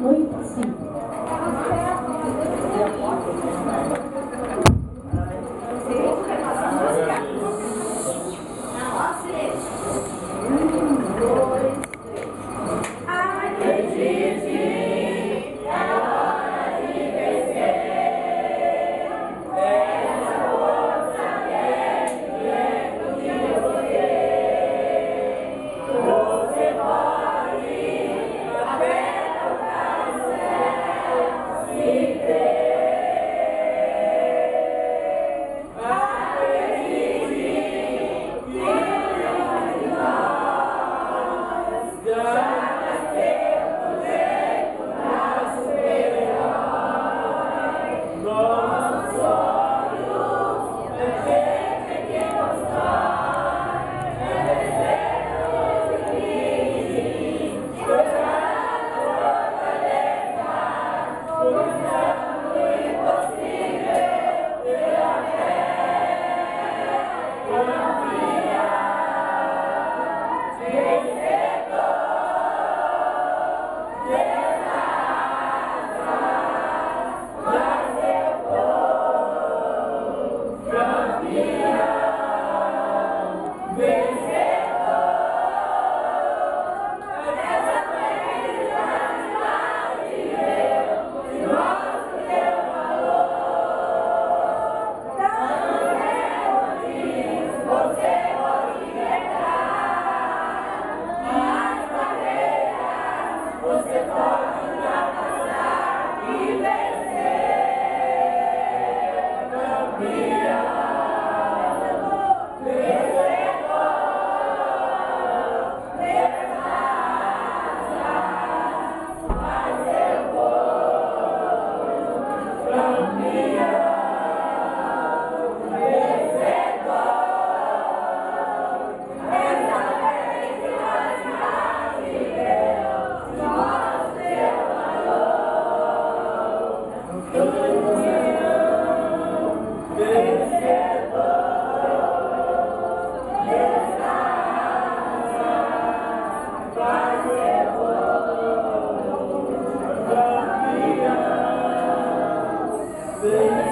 Muito sim.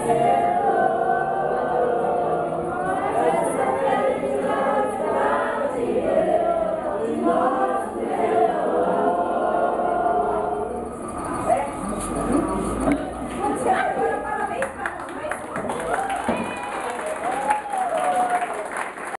Amen.